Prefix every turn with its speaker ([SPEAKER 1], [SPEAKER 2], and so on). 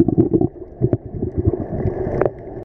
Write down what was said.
[SPEAKER 1] you